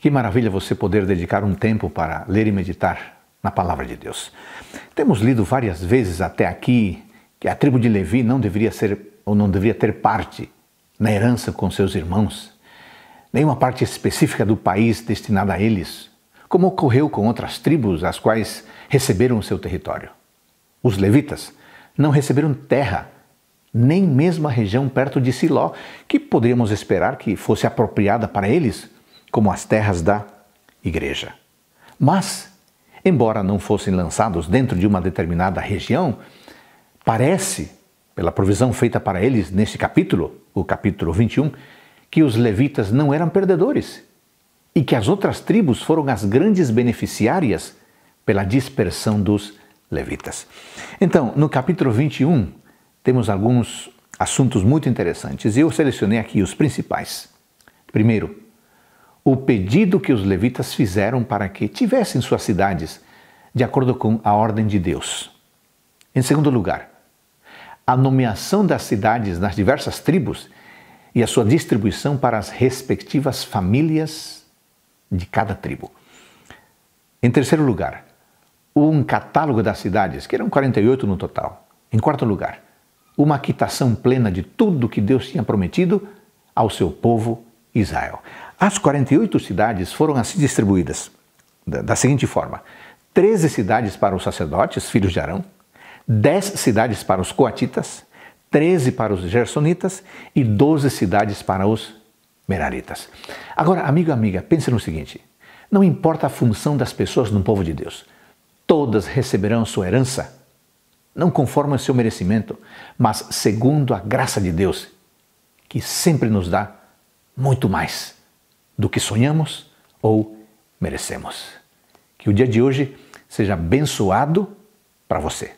Que maravilha você poder dedicar um tempo para ler e meditar na palavra de Deus. Temos lido várias vezes até aqui que a tribo de Levi não deveria ser ou não deveria ter parte na herança com seus irmãos, nenhuma parte específica do país destinada a eles, como ocorreu com outras tribos as quais receberam o seu território. Os levitas não receberam terra, nem mesmo a região perto de Siló, que poderíamos esperar que fosse apropriada para eles como as terras da igreja. Mas, embora não fossem lançados dentro de uma determinada região, parece, pela provisão feita para eles neste capítulo, o capítulo 21, que os levitas não eram perdedores e que as outras tribos foram as grandes beneficiárias pela dispersão dos levitas. Então, no capítulo 21, temos alguns assuntos muito interessantes e eu selecionei aqui os principais. Primeiro, o pedido que os levitas fizeram para que tivessem suas cidades de acordo com a ordem de Deus. Em segundo lugar, a nomeação das cidades nas diversas tribos e a sua distribuição para as respectivas famílias de cada tribo. Em terceiro lugar, um catálogo das cidades, que eram 48 no total. Em quarto lugar, uma quitação plena de tudo que Deus tinha prometido ao seu povo Israel. As 48 cidades foram assim distribuídas da, seguinte forma: 13 cidades para os sacerdotes, filhos de Arão, 10 cidades para os coatitas, 13 para os gersonitas e 12 cidades para os meraritas. Agora, amigo e amiga, pense no seguinte: não importa a função das pessoas no povo de Deus, todas receberão sua herança, não conforme o seu merecimento, mas segundo a graça de Deus, que sempre nos dá muito mais do que sonhamos ou merecemos. Que o dia de hoje seja abençoado para você.